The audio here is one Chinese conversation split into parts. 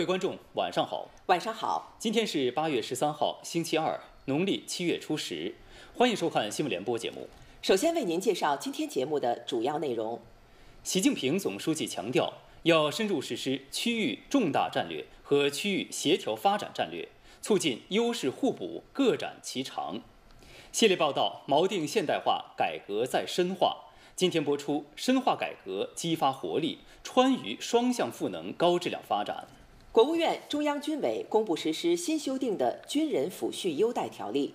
各位观众，晚上好。晚上好。今天是八月十三号，星期二，农历七月初十。欢迎收看新闻联播节目。首先为您介绍今天节目的主要内容。习近平总书记强调，要深入实施区域重大战略和区域协调发展战略，促进优势互补，各展其长。系列报道：锚定现代化改革再深化。今天播出：深化改革，激发活力，川渝双向赋能，高质量发展。国务院、中央军委公布实施新修订的军人抚恤优待条例。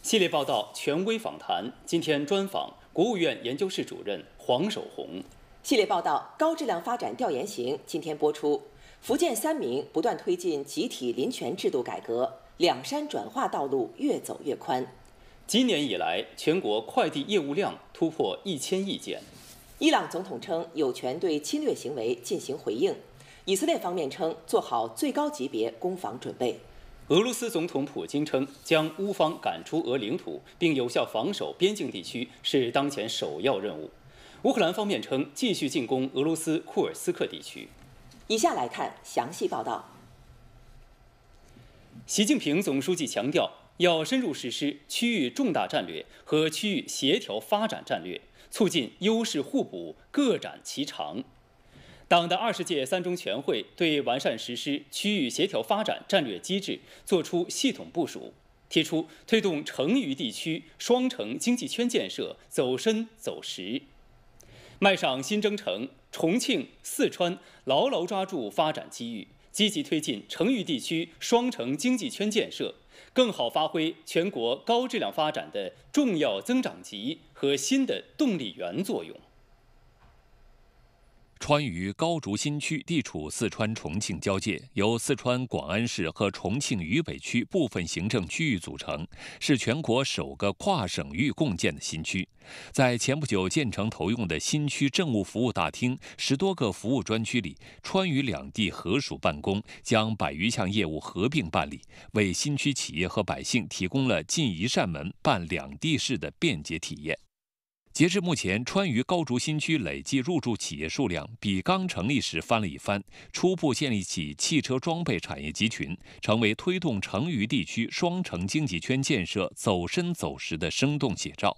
系列报道：权威访谈。今天专访国务院研究室主任黄守红。系列报道：高质量发展调研行。今天播出。福建三明不断推进集体林权制度改革，两山转化道路越走越宽。今年以来，全国快递业务量突破一千亿件。伊朗总统称有权对侵略行为进行回应。以色列方面称做好最高级别攻防准备。俄罗斯总统普京称将乌方赶出俄领土，并有效防守边境地区是当前首要任务。乌克兰方面称继续进攻俄罗斯库尔斯克地区。以下来看详细报道。习近平总书记强调，要深入实施区域重大战略和区域协调发展战略，促进优势互补，各展其长。党的二十届三中全会对完善实施区域协调发展战略机制作出系统部署，提出推动成渝地区双城经济圈建设走深走实，迈上新征程。重庆、四川牢牢抓住发展机遇，积极推进成渝地区双城经济圈建设，更好发挥全国高质量发展的重要增长极和新的动力源作用。川渝高竹新区地处四川重庆交界，由四川广安市和重庆渝北区部分行政区域组成，是全国首个跨省域共建的新区。在前不久建成投用的新区政务服务大厅十多个服务专区里，川渝两地合署办公将百余项业务合并办理，为新区企业和百姓提供了进一扇门办两地事的便捷体验。截至目前，川渝高竹新区累计入驻企业数量比刚成立时翻了一番，初步建立起汽车装备产业集群，成为推动成渝地区双城经济圈建设走深走实的生动写照。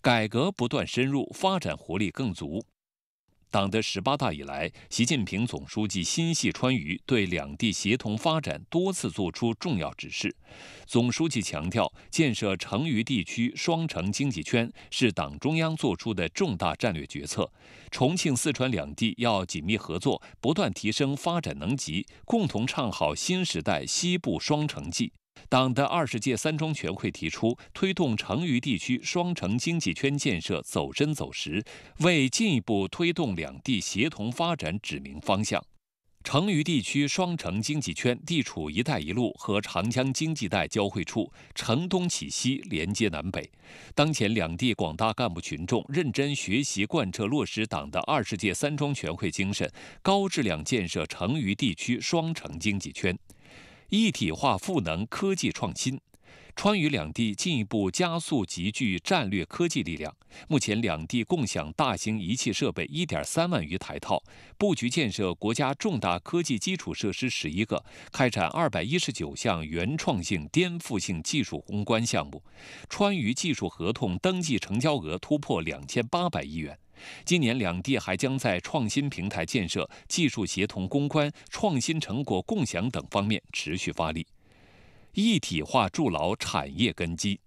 改革不断深入，发展活力更足。党的十八大以来，习近平总书记心系川渝，对两地协同发展多次作出重要指示。总书记强调，建设成渝地区双城经济圈是党中央作出的重大战略决策。重庆、四川两地要紧密合作，不断提升发展能级，共同唱好新时代西部双城记。党的二十届三中全会提出，推动成渝地区双城经济圈建设走深走实，为进一步推动两地协同发展指明方向。成渝地区双城经济圈地处“一带一路”和长江经济带交汇处，承东启西，连接南北。当前两地广大干部群众认真学习贯彻落实党的二十届三中全会精神，高质量建设成渝地区双城经济圈。一体化赋能科技创新，川渝两地进一步加速集聚战略科技力量。目前，两地共享大型仪器设备一点三万余台套，布局建设国家重大科技基础设施十一个，开展二百一十九项原创性、颠覆性技术攻关项目。川渝技术合同登记成交额突破两千八百亿元。今年，两地还将在创新平台建设、技术协同攻关、创新成果共享等方面持续发力，一体化筑牢产业根基。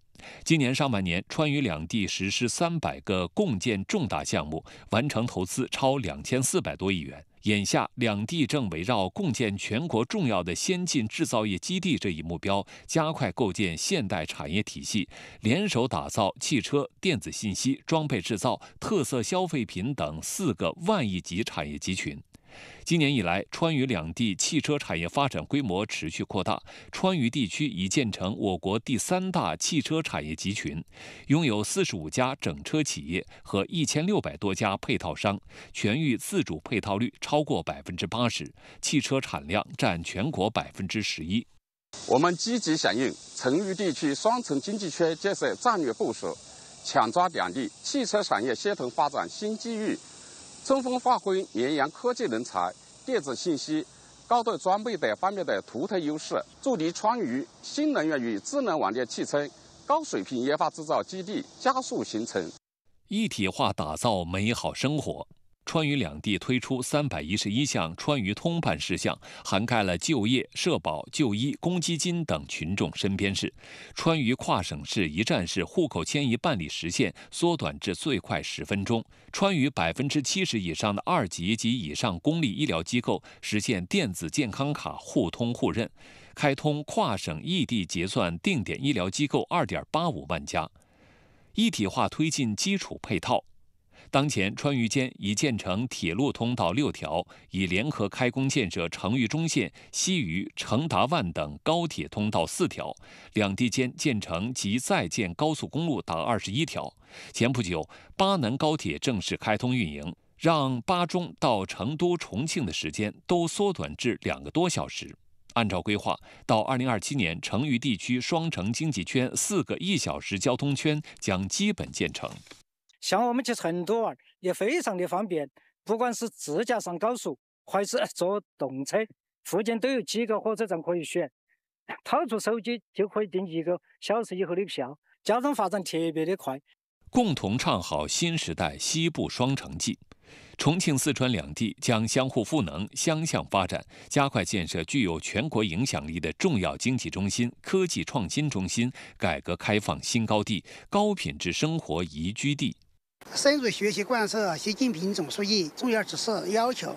今年上半年，川渝两地实施三百个共建重大项目，完成投资超两千四百多亿元。眼下，两地正围绕共建全国重要的先进制造业基地这一目标，加快构建现代产业体系，联手打造汽车、电子信息、装备制造、特色消费品等四个万亿级产业集群。今年以来，川渝两地汽车产业发展规模持续扩大，川渝地区已建成我国第三大汽车产业集群，拥有四十五家整车企业和一千六百多家配套商，全域自主配套率超过百分之八十，汽车产量占全国百分之十一。我们积极响应成渝地区双城经济圈建设战略部署，抢抓两地汽车产业协同发展新机遇。充分发挥绵阳科技人才、电子信息、高端装备等方面的独特优势，助力川渝新能源与智能网联汽车高水平研发制造基地加速形成。一体化打造美好生活。川渝两地推出三百一十一项川渝通办事项，涵盖了就业、社保、就医、公积金等群众身边事。川渝跨省市一站式户口迁移办理时限缩短至最快十分钟。川渝百分之七十以上的二级及以上公立医疗机构实现电子健康卡互通互认，开通跨省异地结算定点医疗机构二点八五万家。一体化推进基础配套。当前，川渝间已建成铁路通道六条，已联合开工建设成渝中线、西渝、成达万等高铁通道四条，两地间建成及在建高速公路达二十一条。前不久，巴南高铁正式开通运营，让巴中到成都、重庆的时间都缩短至两个多小时。按照规划，到二零二七年，成渝地区双城经济圈四个一小时交通圈将基本建成。像我们去成都玩也非常的方便，不管是自驾上高速，还是 坐动车，附近都有几个火车站可以选，掏出手机就可以订一个小时以后的票，交通发展特别的快。共同唱好新时代西部双城记，重庆、四川两地将相互赋能、相向发展，加快建设具有全国影响力的重要经济中心、科技创新中心、改革开放新高地、高品质生活宜居地。深入学习贯彻习近平总书记重要指示要求，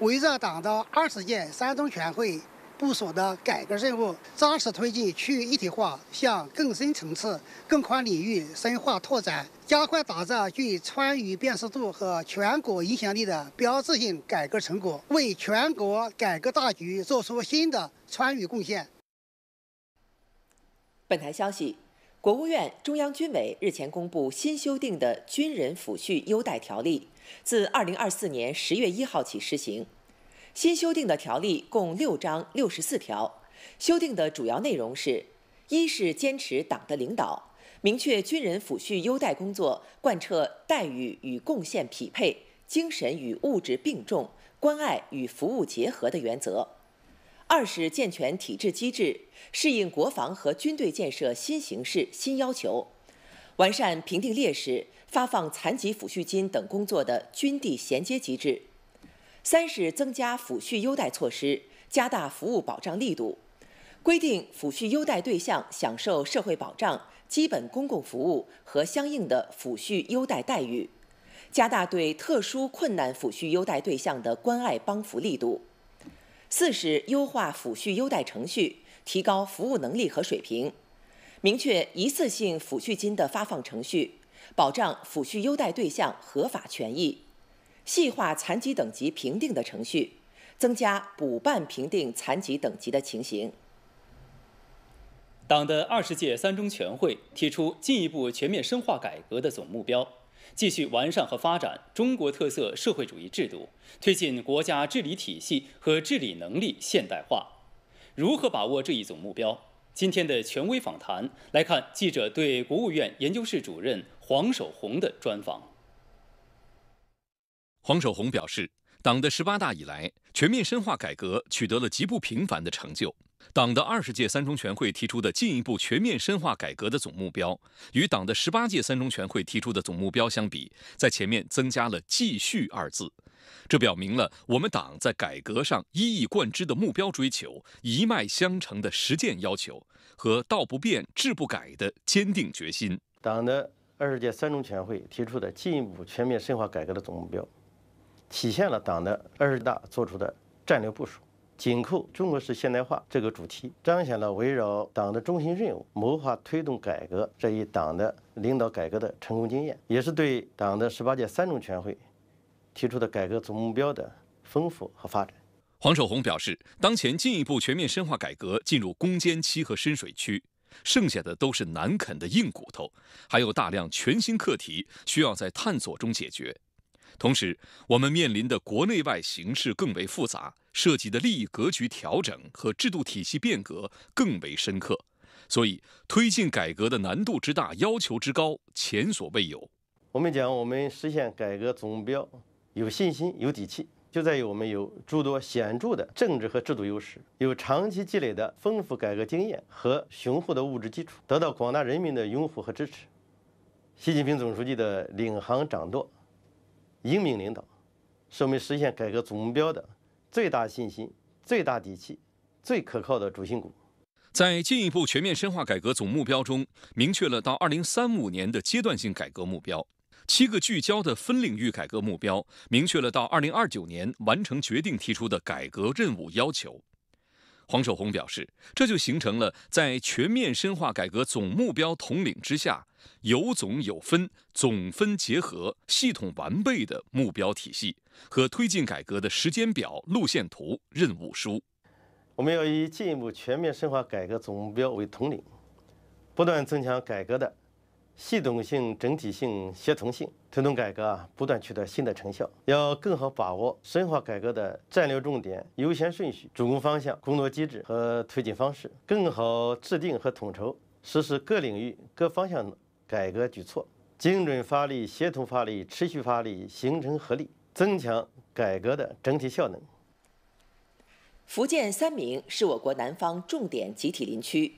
围绕党的二十届三中全会部署的改革任务，扎实推进区域一体化向更深层次、更宽领域深化拓展，加快打造具川渝辨识度和全国影响力的标志性改革成果，为全国改革大局作出新的川渝贡献。本台消息。国务院、中央军委日前公布新修订的《军人抚恤优待条例》，自二零二四年十月一号起施行。新修订的条例共六章六十四条，修订的主要内容是：一是坚持党的领导，明确军人抚恤优待工作贯彻待遇与贡献匹配、精神与物质并重、关爱与服务结合的原则。二是健全体制机制，适应国防和军队建设新形势新要求，完善评定烈士、发放残疾抚恤金等工作的军地衔接机制。三是增加抚恤优待措施，加大服务保障力度，规定抚恤优待对象享受社会保障、基本公共服务和相应的抚恤优待待遇，加大对特殊困难抚恤优待对象的关爱帮扶力度。四是优化抚恤优待程序，提高服务能力和水平，明确一次性抚恤金的发放程序，保障抚恤优待对象合法权益，细化残疾等级评定的程序，增加补办评定残疾等级的情形。党的二十届三中全会提出进一步全面深化改革的总目标。继续完善和发展中国特色社会主义制度，推进国家治理体系和治理能力现代化。如何把握这一总目标？今天的权威访谈来看记者对国务院研究室主任黄守宏的专访。黄守宏表示，党的十八大以来，全面深化改革取得了极不平凡的成就。党的二十届三中全会提出的进一步全面深化改革的总目标，与党的十八届三中全会提出的总目标相比，在前面增加了“继续”二字，这表明了我们党在改革上一以贯之的目标追求、一脉相承的实践要求和道不变、志不改的坚定决心。党的二十届三中全会提出的进一步全面深化改革的总目标，体现了党的二十大作出的战略部署。紧扣中国式现代化这个主题，彰显了围绕党的中心任务谋划推动改革这一党的领导改革的成功经验，也是对党的十八届三中全会提出的改革总目标的丰富和发展。黄守宏表示，当前进一步全面深化改革进入攻坚期和深水区，剩下的都是难啃的硬骨头，还有大量全新课题需要在探索中解决。同时，我们面临的国内外形势更为复杂，涉及的利益格局调整和制度体系变革更为深刻，所以推进改革的难度之大、要求之高，前所未有。我们讲，我们实现改革总目标有信心、有底气。就在于我们有诸多显著的政治和制度优势，有长期积累的丰富改革经验和雄厚的物质基础，得到广大人民的拥护和支持。习近平总书记的领航掌舵、英明领导，是我们实现改革总目标的最大信心、最大底气、最可靠的主心骨。在进一步全面深化改革总目标中，明确了到二零三五年的阶段性改革目标；七个聚焦的分领域改革目标，明确了到二零二九年完成决定提出的改革任务要求。黄守宏表示，这就形成了在全面深化改革总目标统领之下，有总有分、总分结合、系统完备的目标体系和推进改革的时间表、路线图、任务书。我们要以进一步全面深化改革总目标为统领，不断增强改革的系统性、整体性、协同性，推动改革啊不断取得新的成效。要更好把握深化改革的战略重点、优先顺序、主攻方向、工作机制和推进方式，更好制定和统筹实施各领域各方向改革举措，精准发力、协同发力、持续发力，形成合力，增强改革的整体效能。福建三明是我国南方重点集体林区，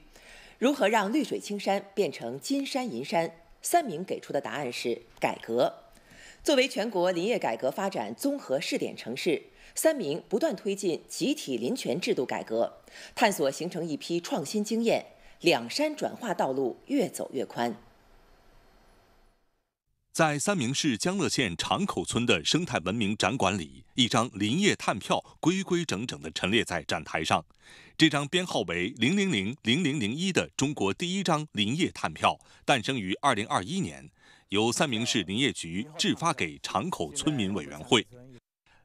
如何让绿水青山变成金山银山？三明给出的答案是改革。作为全国林业改革发展综合试点城市，三明不断推进集体林权制度改革，探索形成一批创新经验，两山转化道路越走越宽。在三明市江乐县长口村的生态文明展馆里，一张林业碳票规规整整地陈列在展台上。这张编号为零零零零零零一的中国第一张林业碳票，诞生于二零二一年，由三明市林业局制发给长口村民委员会。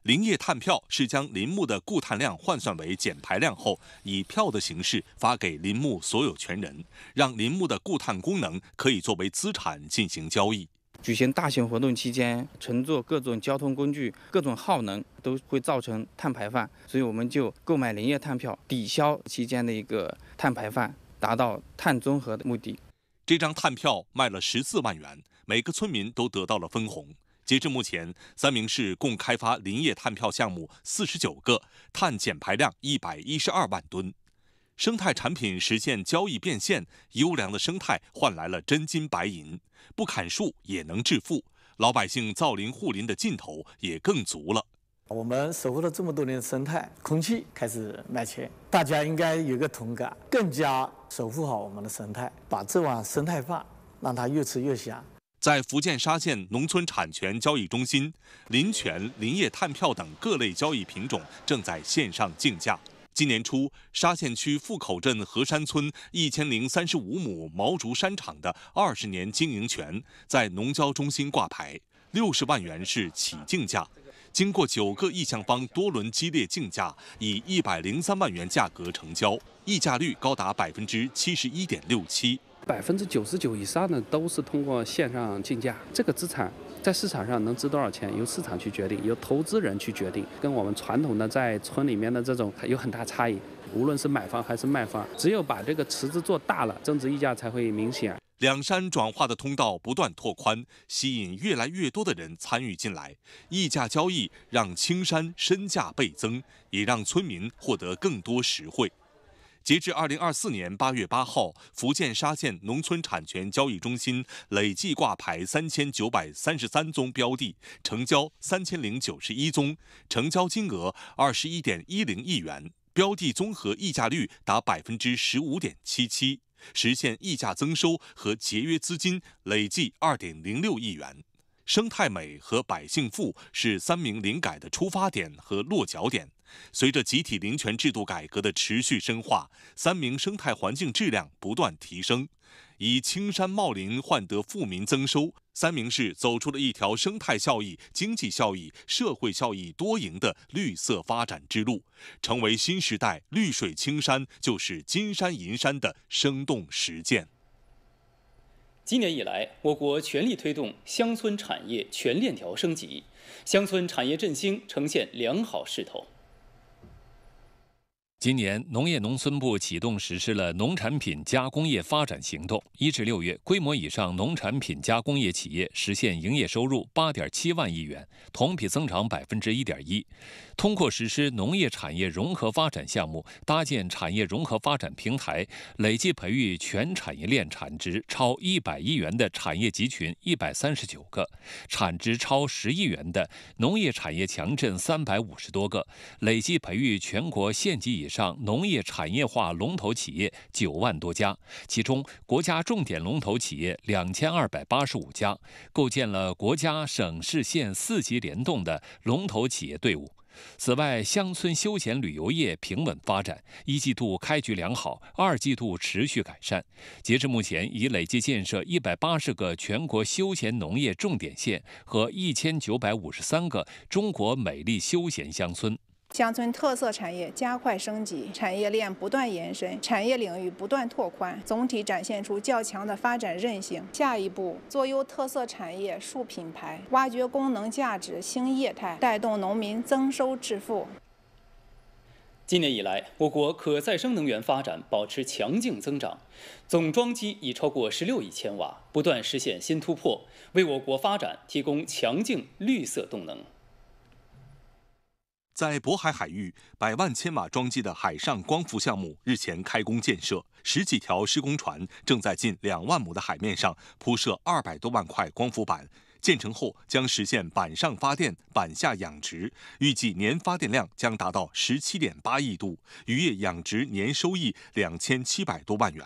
林业碳票是将林木的固碳量换算为减排量后，以票的形式发给林木所有权人，让林木的固碳功能可以作为资产进行交易。举行大型活动期间，乘坐各种交通工具，各种耗能都会造成碳排放，所以我们就购买林业碳票，抵消期间的一个碳排放，达到碳综合的目的。这张碳票卖了十四万元，每个村民都得到了分红。截至目前，三明市共开发林业碳票项目四十九个，碳减排量一百一十二万吨。生态产品实现交易变现，优良的生态换来了真金白银。不砍树也能致富，老百姓造林护林的劲头也更足了。我们守护了这么多年的生态，空气开始卖钱，大家应该有个同感，更加守护好我们的生态，把这碗生态饭让它越吃越香。在福建沙县农村产权交易中心，林权、林业碳票等各类交易品种正在线上竞价。今年初，沙县区富口镇河山村一千零三十五亩毛竹山场的二十年经营权在农交中心挂牌，六十万元是起竞价。经过九个意向方多轮激烈竞价，以一百零三万元价格成交，溢价率高达百分之七十一点六七。百分之九十九以上的都是通过线上竞价，这个资产。在市场上能值多少钱，由市场去决定，由投资人去决定，跟我们传统的在村里面的这种有很大差异。无论是买方还是卖方，只有把这个池子做大了，增值溢价才会明显。两山转化的通道不断拓宽，吸引越来越多的人参与进来。溢价交易让青山身价倍增，也让村民获得更多实惠。截至二零二四年八月八号，福建沙县农村产权交易中心累计挂牌三千九百三十三宗标的，成交三千零九十一宗，成交金额二十一点一零亿元，标的综合溢价率达百分之十五点七七，实现溢价增收和节约资金累计二点零六亿元。生态美和百姓富是三明林改的出发点和落脚点。随着集体林权制度改革的持续深化，三明生态环境质量不断提升，以青山茂林换得富民增收，三明市走出了一条生态效益、经济效益、社会效益多赢的绿色发展之路，成为新时代绿水青山就是金山银山的生动实践。今年以来，我国全力推动乡村产业全链条升级，乡村产业振兴呈现良好势头。今年，农业农村部启动实施了农产品加工业发展行动。一至六月，规模以上农产品加工业企业实现营业收入八点七万亿元，同比增长百分之一点一。通过实施农业产业融合发展项目，搭建产业融合发展平台，累计培育全产业链产值超一百亿元的产业集群一百三十九个，产值超十亿元的农业产业强镇三百五十多个，累计培育全国县级以上农业产业化龙头企业九万多家，其中国家重点龙头企业两千二百八十五家，构建了国家、省、市、县四级联动的龙头企业队伍。此外，乡村休闲旅游业平稳发展，一季度开局良好，二季度持续改善。截至目前，已累计建设一百八十个全国休闲农业重点县和一千九百五十三个中国美丽休闲乡村。乡村特色产业加快升级，产业链不断延伸，产业领域不断拓宽，总体展现出较强的发展韧性。下一步，做优特色产业树品牌，挖掘功能价值新业态，带动农民增收致富。今年以来，我国可再生能源发展保持强劲增长，总装机已超过十六亿千瓦，不断实现新突破，为我国发展提供强劲绿色动能。在渤海海域，百万千瓦装机的海上光伏项目日前开工建设，十几条施工船正在近两万亩的海面上铺设二百多万块光伏板。建成后将实现板上发电、板下养殖，预计年发电量将达到十七点八亿度，渔业养殖年收益两千七百多万元。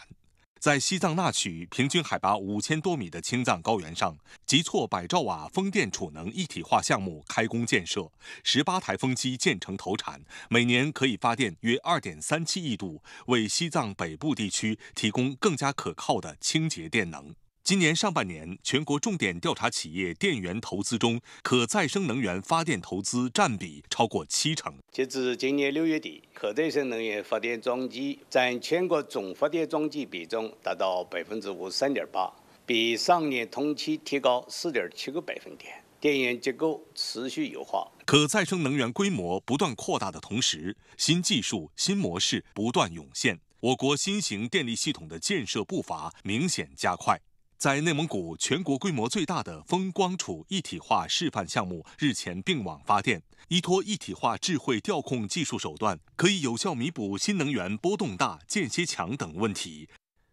在西藏那曲平均海拔五千多米的青藏高原上，吉措百兆瓦风电储能一体化项目开工建设，十八台风机建成投产，每年可以发电约二点三七亿度，为西藏北部地区提供更加可靠的清洁电能。今年上半年，全国重点调查企业电源投资中，可再生能源发电投资占比超过七成。截至今年六月底，可再生能源发电装机占全国总发电装机比重达到百分之五十三点八，比上年同期提高四点七个百分点。电源结构持续优化，可再生能源规模不断扩大的同时，新技术、新模式不断涌现，我国新型电力系统的建设步伐明显加快。在内蒙古，全国规模最大的风光储一体化示范项目日前并网发电。依托一体化智慧调控技术手段，可以有效弥补新能源波动大、间歇强等问题。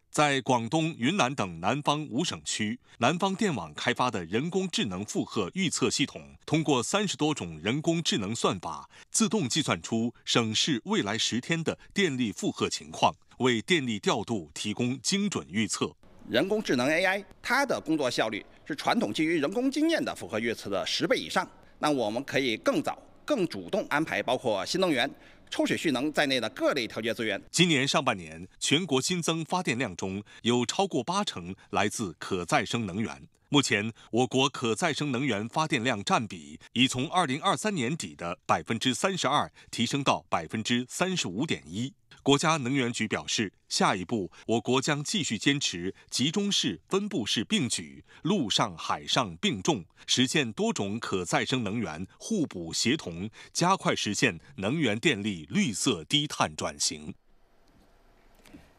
在广东、云南等南方五省区，南方电网开发的人工智能负荷预测系统，通过三十多种人工智能算法，自动计算出省市未来十天的电力负荷情况，为电力调度提供精准预测。人工智能 AI，它的工作效率是传统基于人工经验的负荷预测的十倍以上。那我们可以更早、更主动安排包括新能源、抽水蓄能在内的各类调节资源。今年上半年，全国新增发电量中有超过八成来自可再生能源。目前，我国可再生能源发电量占比已从二零二三年底的百分之三十二提升到百分之三十五点一。国家能源局表示，下一步我国将继续坚持集中式、分布式并举，陆上、海上并重，实现多种可再生能源互补协同，加快实现能源电力绿色低碳转型。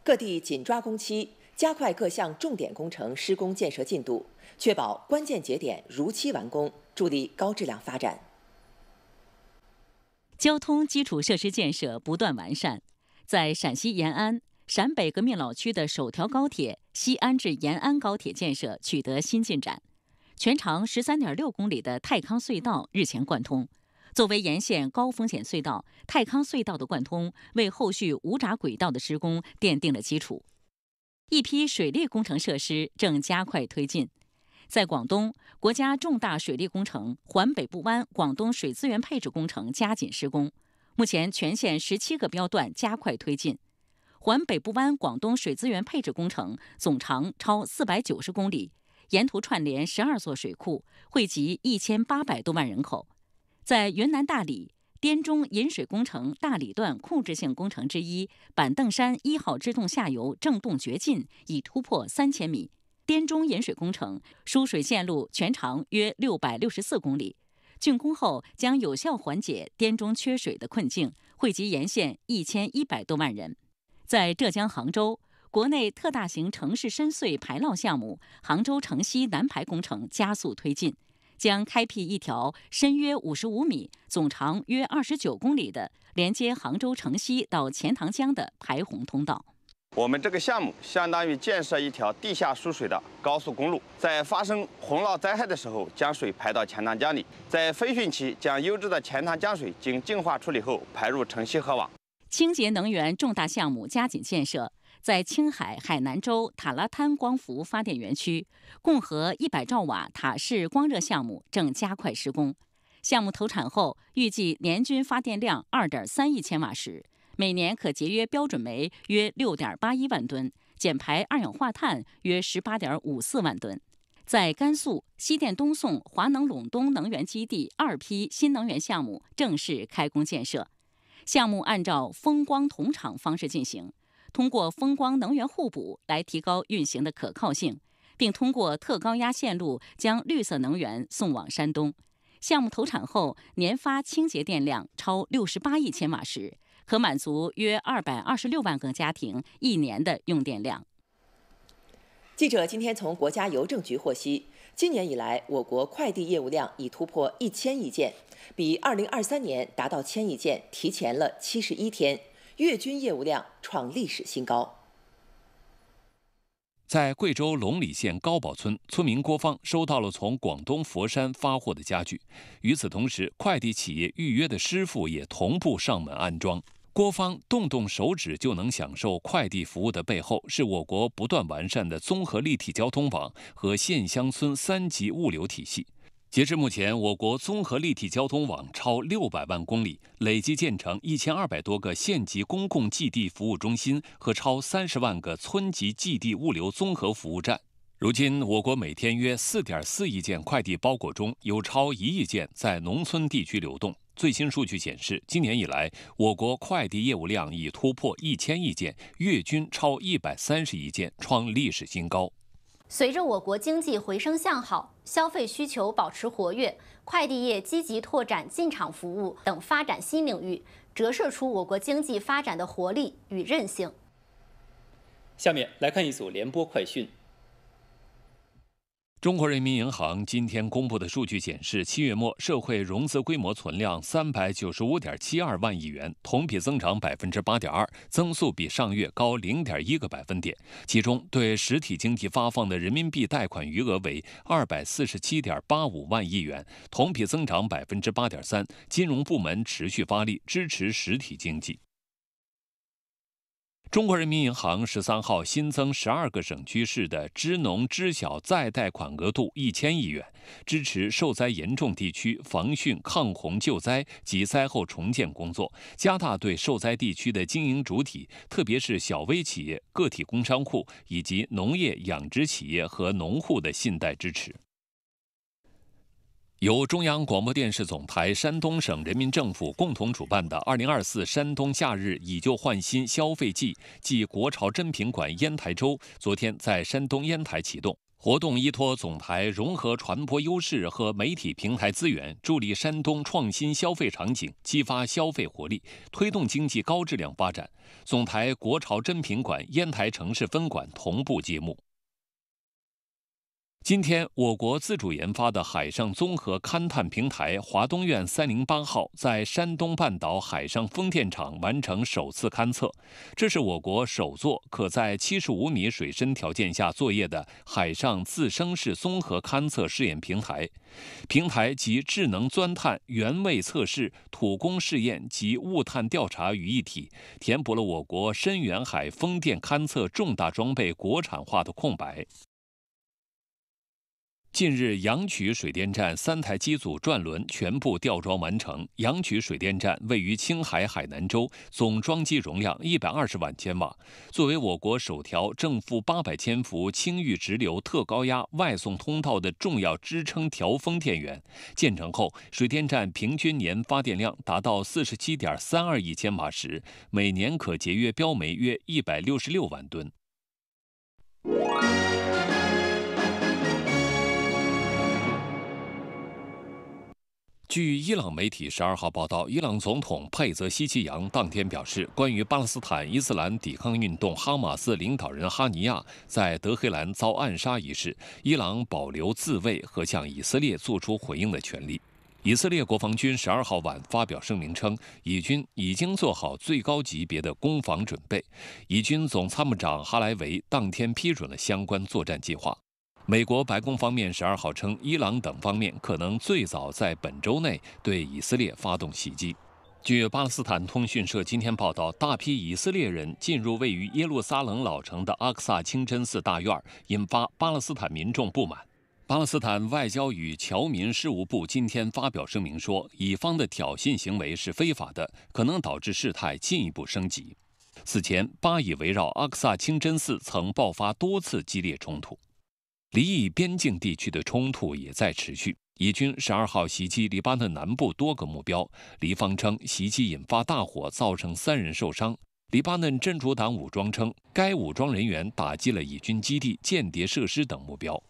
各地紧抓工期，加快各项重点工程施工建设进度，确保关键节点如期完工，助力高质量发展。交通基础设施建设不断完善。在陕西延安，陕北革命老区的首条高铁西安至延安高铁建设取得新进展，全长十三点六公里的太康隧道日前贯通。作为沿线高风险隧道，太康隧道的贯通为后续无闸轨道的施工奠定了基础。一批水利工程设施正加快推进。在广东，国家重大水利工程环北部湾广东水资源配置工程加紧施工。目前，全线十七个标段加快推进。环北部湾广东水资源配置工程总长超四百九十公里，沿途串联十二座水库，惠及一千八百多万人口。在云南大理，滇中引水工程大理段控制性工程之一板凳山一号支洞下游正洞掘进已突破三千米。滇中引水工程输水线路全长约六百六十四公里。竣工后将有效缓解滇中缺水的困境，惠及沿线一千一百多万人。在浙江杭州，国内特大型城市深邃排涝项目——杭州城西南排工程加速推进，将开辟一条深约五十五米、总长约二十九公里的连接杭州城西到钱塘江的排洪通道。我们这个项目相当于建设一条地下输水的高速公路，在发生洪涝灾害的时候，将水排到钱塘江里；在非汛期，将优质的钱塘江水经净化处理后排入城西河网。清洁能源重大项目加紧建设，在青海海南州塔拉滩光伏发电园区，共核一百兆瓦塔式光热项目正加快施工。项目投产后，预计年均发电量二点三亿千瓦时。每年可节约标准煤约六点八一万吨，减排二氧化碳约十八点五四万吨。在甘肃，西电东送华能陇东能源基地二批新能源项目正式开工建设。项目按照风光同场方式进行，通过风光能源互补来提高运行的可靠性，并通过特高压线路将绿色能源送往山东。项目投产后，年发清洁电量超六十八亿千瓦时。可满足约二百二十六万个家庭一年的用电量。记者今天从国家邮政局获悉，今年以来，我国快递业务量已突破一千亿件，比二零二三年达到千亿件提前了七十一天，月均业务量创历史新高。在贵州龙里县高堡村，村民郭芳收到了从广东佛山发货的家具。与此同时，快递企业预约的师傅也同步上门安装。郭芳动动手指就能享受快递服务的背后，是我国不断完善的综合立体交通网和县乡村三级物流体系。截至目前，我国综合立体交通网超六百万公里，累计建成一千二百多个县级公共寄递服务中心和超三十万个村级寄递物流综合服务站。如今，我国每天约四点四亿件快递包裹中有超一亿件在农村地区流动。最新数据显示，今年以来，我国快递业务量已突破一千亿件，月均超一百三十亿件，创历史新高。随着我国经济回升向好，消费需求保持活跃，快递业积极拓展进场服务等发展新领域，折射出我国经济发展的活力与韧性。下面来看一组联播快讯。中国人民银行今天公布的数据显示，七月末社会融资规模存量三百九十五点七二万亿元，同比增长百分之八点二，增速比上月高零点一个百分点。其中，对实体经济发放的人民币贷款余额为二百四十七点八五万亿元，同比增长百分之八点三。金融部门持续发力支持实体经济。中国人民银行十三号新增十二个省区市的支农支小再贷款额度一千亿元，支持受灾严重地区防汛抗洪救灾及灾后重建工作，加大对受灾地区的经营主体，特别是小微企业、个体工商户以及农业养殖企业和农户的信贷支持。由中央广播电视总台、山东省人民政府共同主办的“二零二四山东夏日以旧换新消费季暨国潮珍品馆烟台周”昨天在山东烟台启动。活动依托总台融合传播优势和媒体平台资源，助力山东创新消费场景，激发消费活力，推动经济高质量发展。总台国潮珍品馆烟台城市分馆同步揭幕。今天，我国自主研发的海上综合勘探平台“华东院三零八号”在山东半岛海上风电场完成首次勘测，这是我国首座可在七十五米水深条件下作业的海上自升式综合勘测试验平台。平台集智能钻探、原位测试、土工试验及物探调查于一体，填补了我国深远海风电勘测重大装备国产化的空白。近日，阳曲水电站三台机组转轮全部吊装完成。阳曲水电站位于青海海南州，总装机容量一百二十万千瓦，作为我国首条正负八百千伏清域直流特高压外送通道的重要支撑调峰电源。建成后，水电站平均年发电量达到四十七点三二亿千瓦时，每年可节约标煤约一百六十六万吨。据伊朗媒体十二号报道，伊朗总统佩泽西奇扬当天表示，关于巴勒斯坦伊斯兰抵抗运动哈马斯领导人哈尼亚在德黑兰遭暗杀一事，伊朗保留自卫和向以色列作出回应的权利。以色列国防军十二号晚发表声明称，以军已经做好最高级别的攻防准备。以军总参谋长哈莱维当天批准了相关作战计划。美国白宫方面十二号称，伊朗等方面可能最早在本周内对以色列发动袭击。据巴勒斯坦通讯社今天报道，大批以色列人进入位于耶路撒冷老城的阿克萨清真寺大院，引发巴勒斯坦民众不满。巴勒斯坦外交与侨民事务部今天发表声明说，以方的挑衅行为是非法的，可能导致事态进一步升级。此前，巴以围绕阿克萨清真寺曾爆发多次激烈冲突。离以边境地区的冲突也在持续。以军十二号袭击黎巴嫩南部多个目标，黎方称袭击引发大火，造成三人受伤。黎巴嫩真主党武装称，该武装人员打击了以军基地、间谍设施等目标。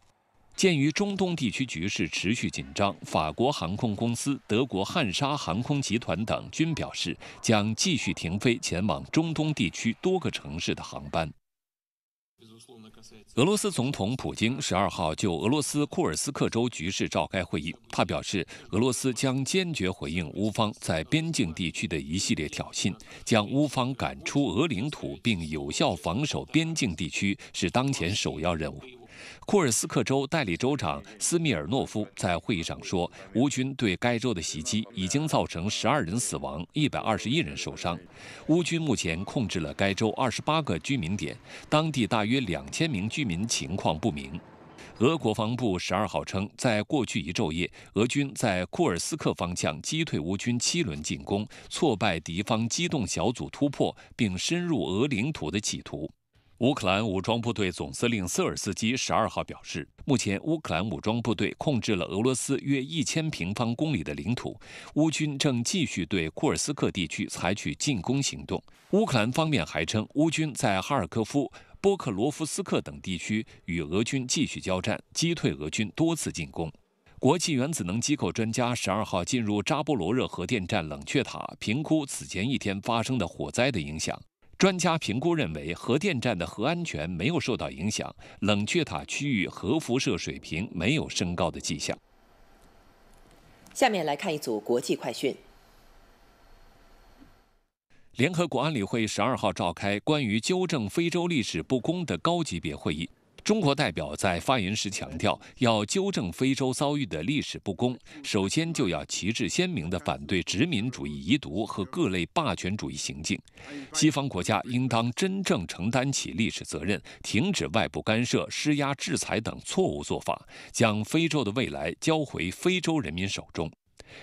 鉴于中东地区局势持续紧张，法国航空公司、德国汉莎航空集团等均表示将继续停飞前往中东地区多个城市的航班。俄罗斯总统普京十二号就俄罗斯库尔斯克州局势召开会议。他表示，俄罗斯将坚决回应乌方在边境地区的一系列挑衅，将乌方赶出俄领土并有效防守边境地区是当前首要任务。库尔斯克州代理州长斯米尔诺夫在会议上说，乌军对该州的袭击已经造成十二人死亡，一百二十一人受伤。乌军目前控制了该州二十八个居民点，当地大约两千名居民情况不明。俄国防部十二号称，在过去一昼夜，俄军在库尔斯克方向击退乌军七轮进攻，挫败敌方机动小组突破并深入俄领土的企图。乌克兰武装部队总司令瑟尔斯基十二号表示，目前乌克兰武装部队控制了俄罗斯约一千平方公里的领土，乌军正继续对库尔斯克地区采取进攻行动。乌克兰方面还称，乌军在哈尔科夫、波克罗夫斯克等地区与俄军继续交战，击退俄军多次进攻。国际原子能机构专家十二号进入扎波罗热核电站冷却塔，评估此前一天发生的火灾的影响。专家评估认为，核电站的核安全没有受到影响，冷却塔区域核辐射水平没有升高的迹象。下面来看一组国际快讯。联合国安理会十二号召开关于纠正非洲历史不公的高级别会议。中国代表在发言时强调，要纠正非洲遭遇的历史不公，首先就要旗帜鲜明地反对殖民主义遗毒和各类霸权主义行径。西方国家应当真正承担起历史责任，停止外部干涉、施压制裁等错误做法，将非洲的未来交回非洲人民手中。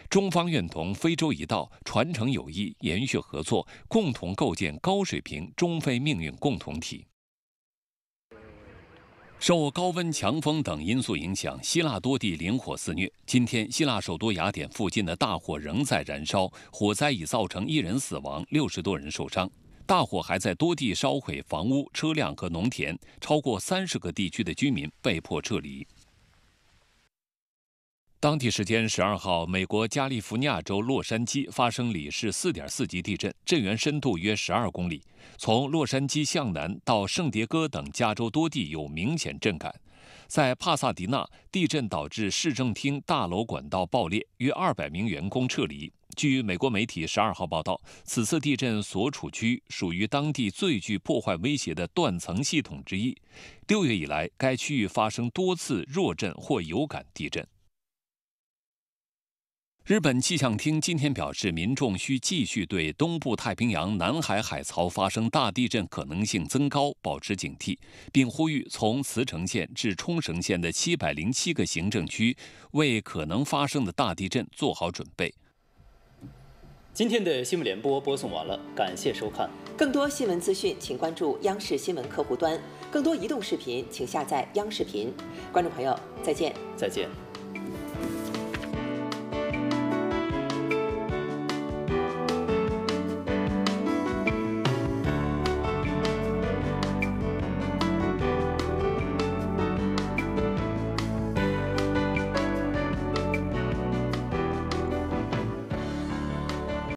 中方愿同非洲一道，传承友谊，延续合作，共同构建高水平中非命运共同体。受高温、强风等因素影响，希腊多地林火肆虐。今天，希腊首都雅典附近的大火仍在燃烧，火灾已造成一人死亡，六十多人受伤。大火还在多地烧毁房屋、车辆和农田，超过三十个地区的居民被迫撤离。当地时间十二号，美国加利福尼亚州洛杉矶发生里氏四点四级地震，震源深度约十二公里。从洛杉矶向南到圣迭戈等加州多地有明显震感。在帕萨迪纳，地震导致市政厅大楼管道爆裂，约二百名员工撤离。据美国媒体十二号报道，此次地震所处区属于当地最具破坏威胁的断层系统之一。六月以来，该区域发生多次弱震或有感地震。日本气象厅今天表示，民众需继续对东部太平洋、南海海槽发生大地震可能性增高保持警惕，并呼吁从茨城县至冲绳县的七百零七个行政区为可能发生的大地震做好准备。今天的新闻联播播送完了，感谢收看。更多新闻资讯，请关注央视新闻客户端；更多移动视频，请下载央视频。观众朋友，再见，再见。